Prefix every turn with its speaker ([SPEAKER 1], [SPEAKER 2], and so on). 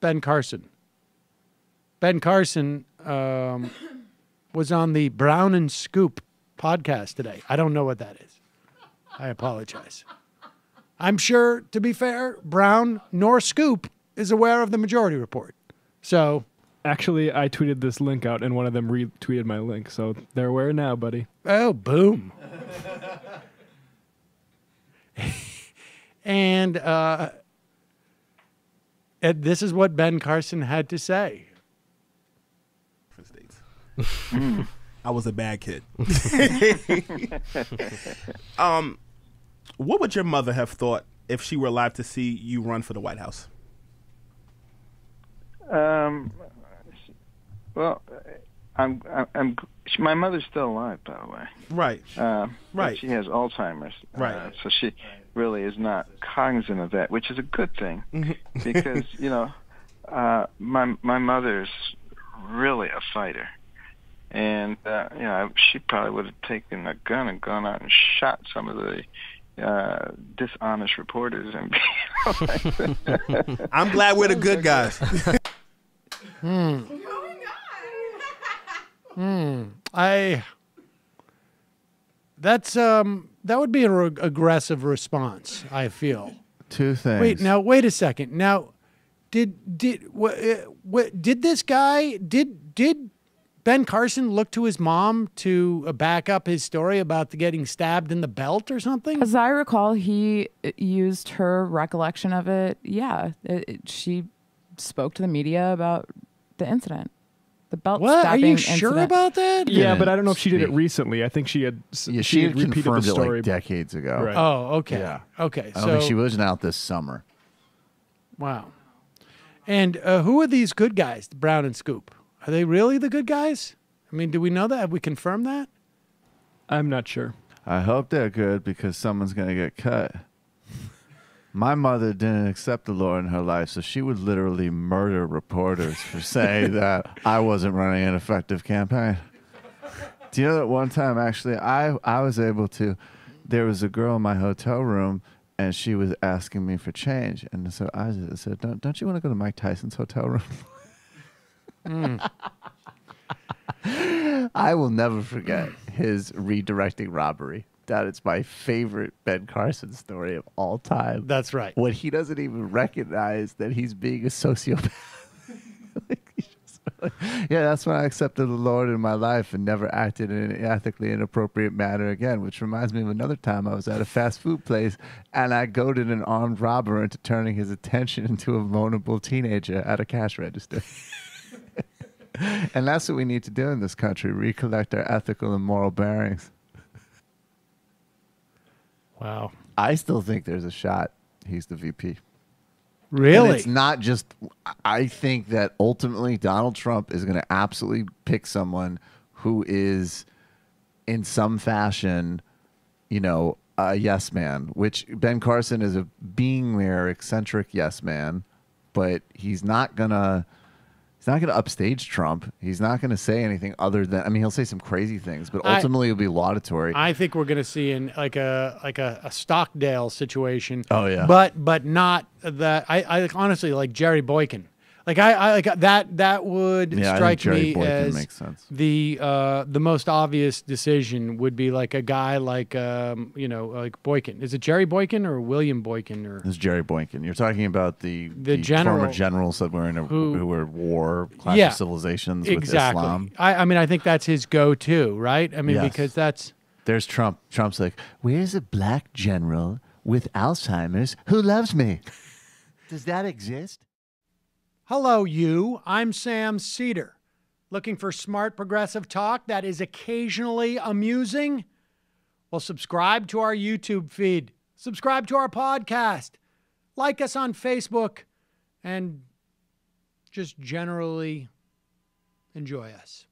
[SPEAKER 1] Ben Carson. Ben Carson um, was on the Brown and Scoop podcast today. I don't know what that is. I apologize. I'm sure, to be fair, Brown nor Scoop is aware of the Majority Report. So,
[SPEAKER 2] Actually, I tweeted this link out, and one of them retweeted my link, so they're aware now, buddy.
[SPEAKER 1] oh, boom. And uh, and this is what Ben Carson had to say.
[SPEAKER 3] States. I was a bad kid. um, what would your mother have thought if she were alive to see you run for the White House?
[SPEAKER 4] Um, well, I'm, I'm, I'm my mother's still alive, by the way.
[SPEAKER 3] Right.
[SPEAKER 4] Uh,
[SPEAKER 3] Right.
[SPEAKER 4] She has Alzheimer's.
[SPEAKER 3] Right.
[SPEAKER 4] Uh, so she really is not cognizant of that, which is a good thing because you know, uh, my my mother's really a fighter, and uh, you know she probably would have taken a gun and gone out and shot some of the uh, dishonest reporters and.
[SPEAKER 3] I'm glad we're the good guys. Hmm. Hmm.
[SPEAKER 1] I that's um that would be an re- aggressive response. I feel.
[SPEAKER 5] Two things.
[SPEAKER 1] Wait now. Wait a second. Now, did did what, what did this guy did did Ben Carson look to his mom to uh, back up his story about the getting stabbed in the belt or something?
[SPEAKER 6] As I recall, he uh, used her recollection of it. Yeah, it, it- she spoke to the media about the incident, the belt
[SPEAKER 1] What are you sure
[SPEAKER 6] incident.
[SPEAKER 1] about that?
[SPEAKER 2] Yeah,
[SPEAKER 5] Didn't
[SPEAKER 2] but I don't know if she did it recently. I think she had
[SPEAKER 5] Yeah, she, had
[SPEAKER 2] repeated
[SPEAKER 5] confirmed
[SPEAKER 2] the
[SPEAKER 5] it
[SPEAKER 2] story.
[SPEAKER 5] like decades ago.
[SPEAKER 2] Right.
[SPEAKER 1] Oh, okay.
[SPEAKER 5] Yeah.
[SPEAKER 1] Okay.
[SPEAKER 5] I
[SPEAKER 1] So
[SPEAKER 5] don't think she wasn't out this summer.
[SPEAKER 1] wow. And uh, who are these good guys, Brown and Scoop? Are they really the good guys? I mean, do we know that? Have we confirmed that?
[SPEAKER 2] I'm not sure.
[SPEAKER 5] I hope they're good because someone's going to get cut. My mother didn't accept the Lord in her life, so she would literally murder reporters for saying that I wasn't running an effective campaign. Do you know that one time actually I I was able to there was a girl in my hotel room and she was asking me for change and so I said don't don't you want to go to Mike Tyson's hotel room? Hmm. I will never forget his redirecting robbery. That is my favorite Ben Carson story of all time.
[SPEAKER 1] That's right.
[SPEAKER 5] When he doesn't even recognize that he's being a sociopath. Like, just like, yeah, that's when I accepted the Lord in my life and never acted in an ethically inappropriate manner again. Which reminds me of another time I was at a fast food place and I goaded an armed robber into turning his attention into a vulnerable teenager at a cash register. and that's what we need to do in this country recollect our ethical and moral bearings.
[SPEAKER 1] Wow.
[SPEAKER 5] I still think there's a shot he's the VP. And
[SPEAKER 1] Really?
[SPEAKER 5] it's not just, I think that ultimately Donald Trump is going to absolutely pick someone who is in some fashion, you know, a yes man, which Ben Carson is a being there, eccentric yes man, but he's not going to. He's not going to upstage Trump. He's not going to say anything other than I mean he'll say some crazy things, but
[SPEAKER 1] I-
[SPEAKER 5] ultimately it'll be laudatory.
[SPEAKER 1] I think we're going to see in like a like a, a Stockdale situation.
[SPEAKER 5] Oh, yeah.
[SPEAKER 1] but but not that. I, I honestly like Jerry Boykin. Like I, I like that that would
[SPEAKER 5] Yeah,
[SPEAKER 1] strike me
[SPEAKER 5] Boykin
[SPEAKER 1] as
[SPEAKER 5] makes sense.
[SPEAKER 1] the uh, the most obvious decision would be like a guy like um, you know like Boykin. Is it Jerry Boykin or William Boykin or
[SPEAKER 5] is Jerry Boykin. You're talking about the,
[SPEAKER 1] The general
[SPEAKER 5] former generals that were in a,
[SPEAKER 1] who-
[SPEAKER 5] who, were war, clash
[SPEAKER 1] Yeah.
[SPEAKER 5] of civilizations with
[SPEAKER 1] exactly?
[SPEAKER 5] Islam.
[SPEAKER 1] I, I mean I think that's his go-to, right? I mean
[SPEAKER 5] Yes.
[SPEAKER 1] because that's
[SPEAKER 5] There's Trump. Trump's like, where's a black general with Alzheimer's who loves me? Does that exist?
[SPEAKER 1] Hello, you. I'm Sam Seder. Looking for smart progressive talk that is occasionally amusing? Well, subscribe to our YouTube feed, subscribe to our podcast, like us on Facebook, and just generally enjoy us.